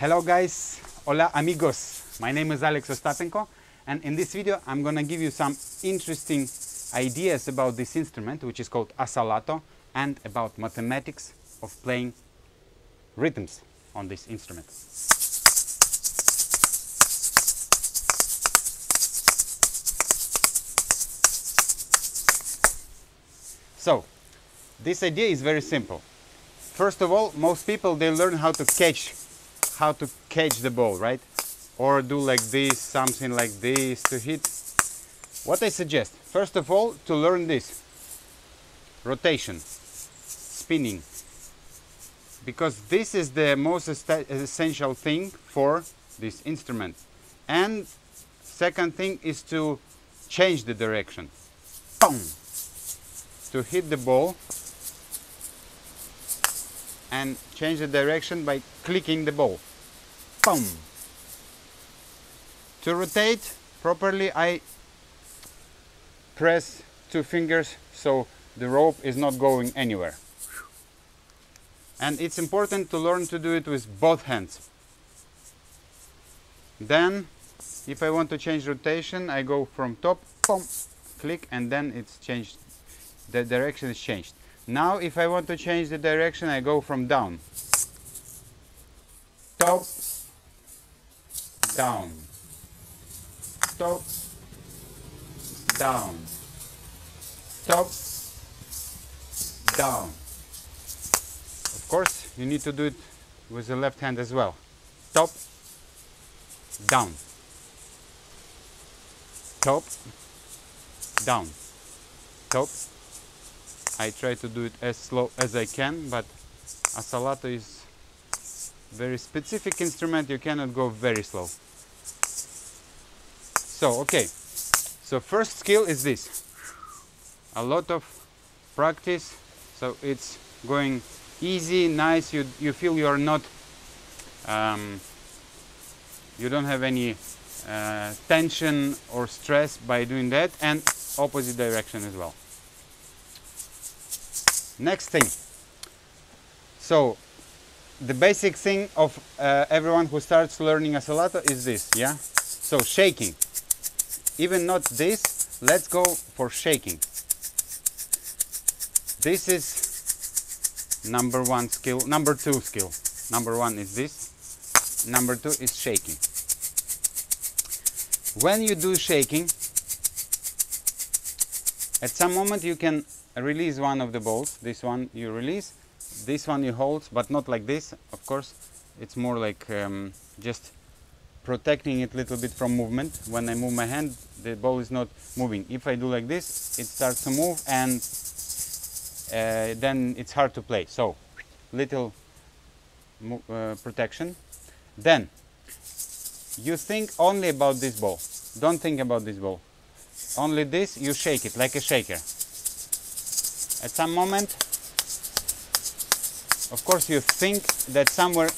Hello guys, hola amigos. My name is Alex Ostapenko and in this video I'm gonna give you some interesting ideas about this instrument which is called asalato and about mathematics of playing rhythms on this instrument. So, this idea is very simple. First of all, most people they learn how to catch how to catch the ball, right? Or do like this, something like this to hit. What I suggest, first of all, to learn this rotation, spinning, because this is the most essential thing for this instrument. And second thing is to change the direction. Boom! To hit the ball and change the direction by clicking the ball. Boom! To rotate properly I press two fingers so the rope is not going anywhere. And it's important to learn to do it with both hands. Then if I want to change rotation I go from top, boom, click and then it's changed, the direction is changed. Now if I want to change the direction I go from down. Top, down, top, down, top, down. Of course, you need to do it with the left hand as well. Top, down, top, down, top. I try to do it as slow as I can, but asalato is very specific instrument, you cannot go very slow. So, okay, so first skill is this. A lot of practice, so it's going easy, nice, you, you feel you are not, um, you don't have any uh, tension or stress by doing that, and opposite direction as well. Next thing, so the basic thing of uh, everyone who starts learning asalato is this, yeah? So shaking. Even not this, let's go for shaking. This is number one skill, number two skill. Number one is this, number two is shaking. When you do shaking, at some moment you can release one of the balls, this one you release, this one you hold, but not like this, of course. It's more like um, just protecting it a little bit from movement. When I move my hand, the ball is not moving. If I do like this, it starts to move and uh, then it's hard to play. So, little uh, protection. Then, you think only about this ball. Don't think about this ball. Only this, you shake it like a shaker. At some moment, of course you think that somewhere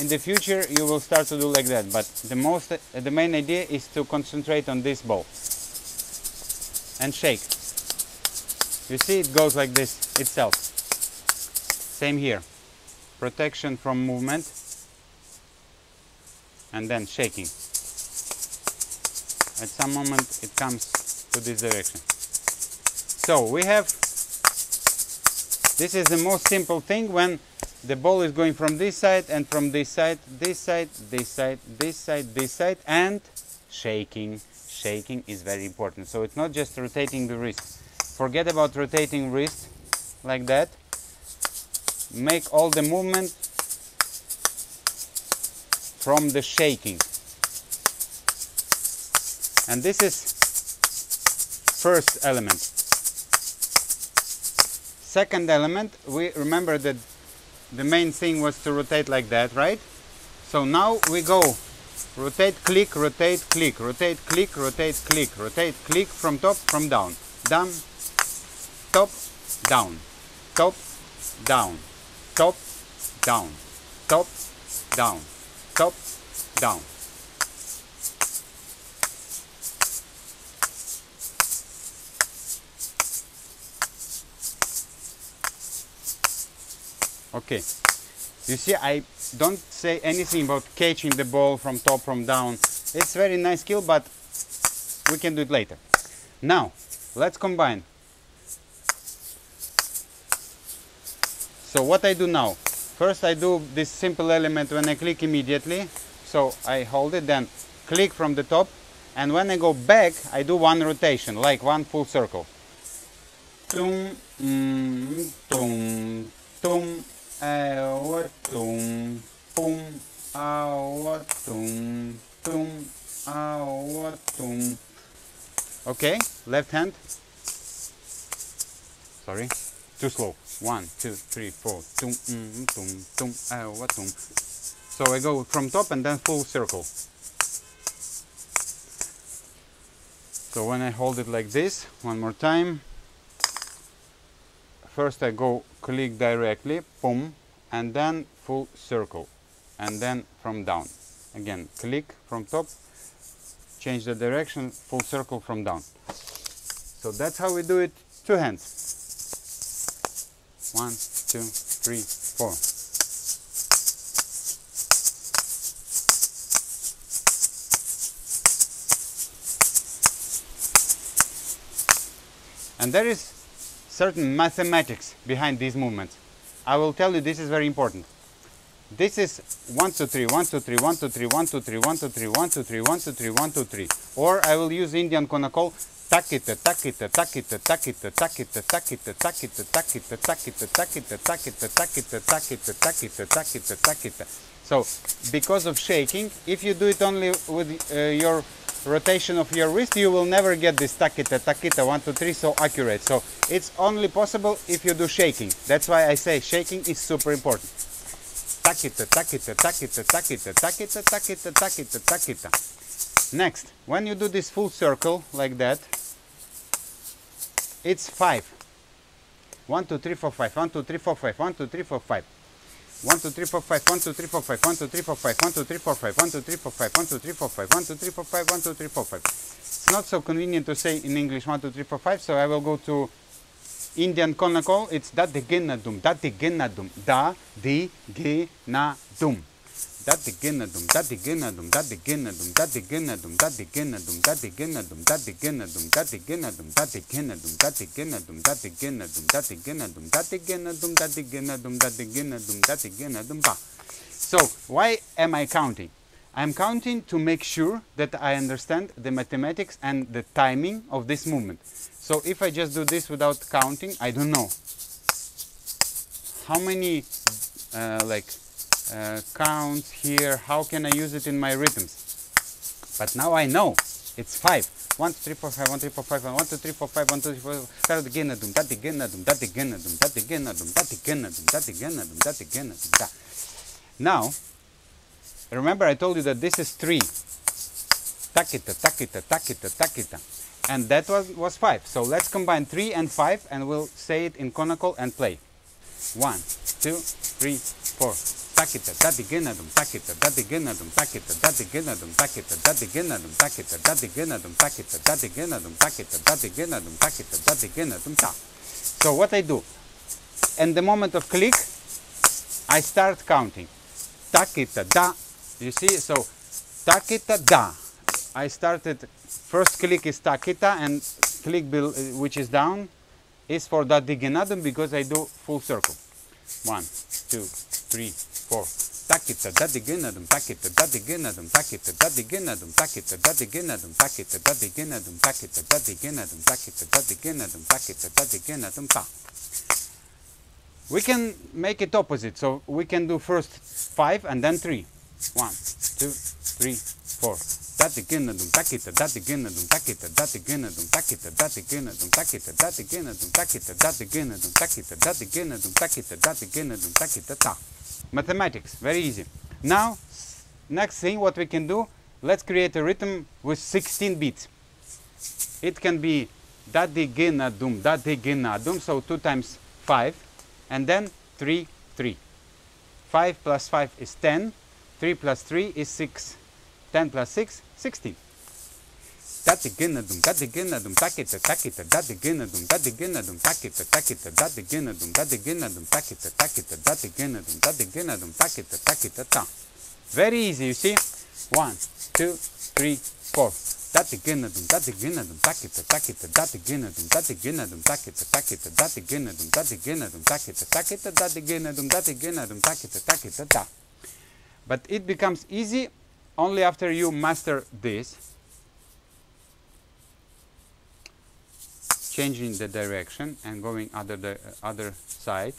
in the future you will start to do like that but the most the main idea is to concentrate on this ball and shake. You see it goes like this itself. Same here. Protection from movement and then shaking. At some moment it comes to this direction. So we have this is the most simple thing when the ball is going from this side and from this side, this side, this side, this side, this side, and shaking. Shaking is very important. So it's not just rotating the wrist. Forget about rotating wrist like that. Make all the movement from the shaking. And this is first element. Second element, we remember that the main thing was to rotate like that, right? So now we go. Rotate, click, rotate, click, rotate, click, rotate, click, rotate, click from top, from down, down, top, down, top, down, top, down, top, down, top, down. Okay, You see, I don't say anything about catching the ball from top, from down. It's very nice skill, but we can do it later. Now, let's combine. So what I do now? First I do this simple element when I click immediately. So I hold it, then click from the top, and when I go back, I do one rotation, like one full circle. Tum, mm, tum, tum, awa, tum, pum, awa, tum, tum, awa, tum. Okay, left hand. Sorry, too slow. One, two, three, four. Tum, mm, tum, tum, awa, tum. So I go from top and then full circle. So when I hold it like this, one more time, first I go click directly, boom, and then full circle, and then from down. Again, click from top, change the direction, full circle from down. So that's how we do it, two hands. One, two, three, four. And there is certain mathematics behind these movements. I will tell you this is very important. This is 1, 2, 3, 1, 2, 3, 1, 2, 3, 1, 2, 3, 1, 2, 3, 1, 2, 3, 1, 2, 3, 1, 2, 3. Or I will use Indian konnakol, takita, takita, takita, takita, takita, takita, takita, takita, takita, takita, takita, takita, takita, takita, takita, takita. So, because of shaking, if you do it only with uh, your rotation of your wrist, you will never get this takita, takita, 1, 2, 3 so accurate. So, it's only possible if you do shaking. That's why I say shaking is super important. Takita, takita, takita, takita, takita, takita, takita, takita. Next, when you do this full circle like that, it's 5. 1, 2, 3, 4, 5, 1, 2, 3, 4, 5, 1, 2, 3, 4, 5. 1, 2, 3, 4, 5, 1, 2, 3, 4, 5, 1, 2, 3, 4, 5, 1, 2, 3, 4, 5, 1, 2, 3, 4, 5, 1, 2, 3, 4, 5, 1, 2, 3, 4, 5, 1, 2, 3, 4, 5. It's not so convenient to say in English 1, 2, 3, 4, 5, so I will go to Indian konnakol. It's da di gina dum, da di di gina dum. Da di gina dum, da di gina dum, da di gina dum, da di gina dum, da di gina dum, da di gina dum, da di gina dum, da di gina dum, da di gina dum, da di gina dum, da di gina dum, da di gina dum, da di dum, da di dum, da di gina dum, da di gina dum, ba. So why am I counting? I'm counting to make sure that I understand the mathematics and the timing of this movement. So if I just do this without counting, I don't know how many uh, like uh, counts here, how can I use it in my rhythms? But now I know it's five. 1, 2, 3, 4, 5, 1, 2, 3, 4, 5, 1, 2, 3, 4, 5, 1, 2, 3, 4, 5, that again, dum, that again, dum, that again, dum, that again, dum, that again, dum, that again, dum, that again, dum, that. Now, remember I told you that this is 3. Takita, takita, takita, takita. And that was, was 5. So let's combine 3 and 5 and we'll say it in konnakol and play. 1, 2, 3, 4. Takita, dadiginadum, takita, dadiginadum, takita, dadiginadum, takita, dadiginadum, takita, dadiginadum, takita, dadiginadum, takita, dadiginadum, takita, dadiginadum, ta. So what I do, in the moment of click, I start counting. Takita, da. You see, so takita, da. I started, first click is takita and click below, which is down is for that dadiginadum because I do full circle. One, two, three, four. Takita, dadiginadum, takita, dadiginadum, takita, dadiginadum, takita, dadiginadum, takita, dadiginadum, takita, dadiginadum, takita, dadiginadum, takita, dadiginadum, ta. We can make it opposite, so we can do first five and then three. One, two, three, four. Dadiginadum, takita, dadiginadum, takita, dadiginadum, takita, dadiginadum, takita, dadiginadum, takita, dadiginadum, takita, dadiginadum, takita, dadiginadum, takita, ta. Mathematics, very easy. Now, next thing what we can do, let's create a rhythm with 16 beats. It can be dadiginadum, dadiginadum, so 2 times 5, and then 3, 3. 5 plus 5 is 10, 3 plus 3 is 6. 10 plus 6, 16. datiginadum, datiginadum, takita, takita, datiginadum, datiginadum, takita, takita, datiginadum, datiginadum, takita, takita, datiginadum, datiginadum, takita, takita, ta. Very easy, you see? One, two, three, four. Datiginadum, datiginadum, takita, takita, datiginadum, datiginadum, takita, takita, datiginadum, datiginadum, takita, takita, datiginadum, datiginadum, takita, takita, ta. But it becomes easy only after you master this changing the direction and going other the uh, other side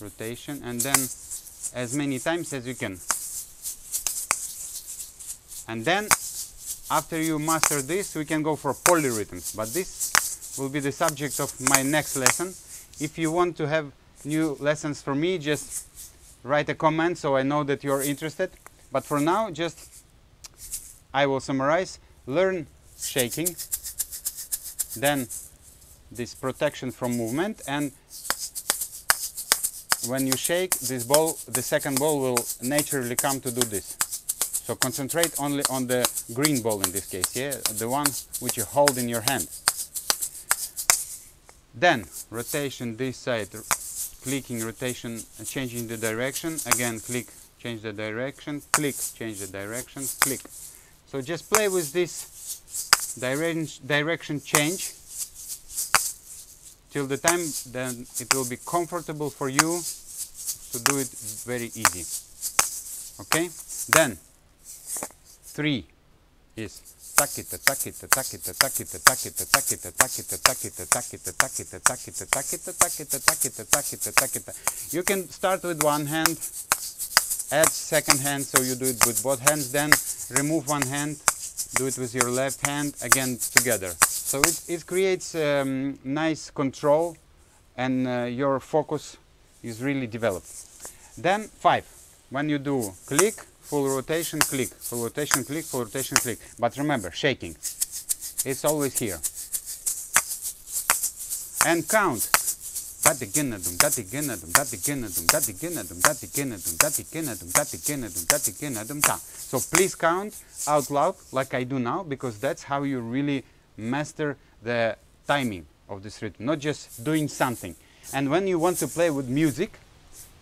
rotation and then as many times as you can. And then after you master this we can go for polyrhythms but this will be the subject of my next lesson. If you want to have new lessons for me just write a comment so I know that you're interested. But for now just I will summarize. Learn shaking. Then this protection from movement. And when you shake this ball the second ball will naturally come to do this. So concentrate only on the green ball in this case yeah? The one which you hold in your hand. Then rotation this side. Clicking rotation changing the direction. Again click change the direction. Click change the direction. Click so just play with this direction change till the time then it will be comfortable for you to do it very easy okay then three is takita takita takita takita takita takita takita takita takita takita takita takita takita takita takita takita you can start with one hand add second hand so you do it with both hands then remove one hand do it with your left hand again together so it, it creates um, nice control and uh, your focus is really developed. Then five, when you do click, full rotation, click, full rotation, click, full rotation, click. But remember, shaking, it's always here. And count. Ta. So please count out loud like I do now because that's how you really master the timing of this rhythm, not just doing something. And when you want to play with music,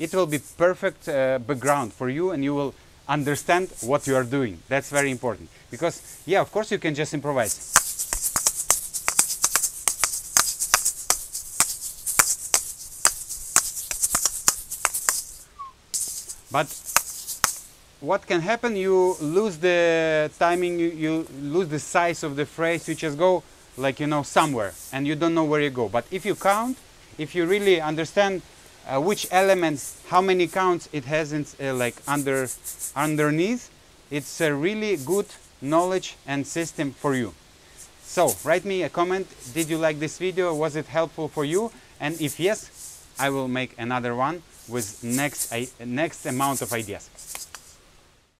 it will be perfect uh, background for you and you will understand what you are doing. That's very important. Because, yeah, of course you can just improvise. But what can happen you lose the timing you, you, lose the size of the phrase you just go like you know somewhere and you don't know where you go. But if you count if you really understand uh, which elements how many counts it has in, uh, like under underneath it's a really good knowledge and system for you. So write me a comment. Did you like this video? Was it helpful for you? And if yes i will make another one with next next amount of ideas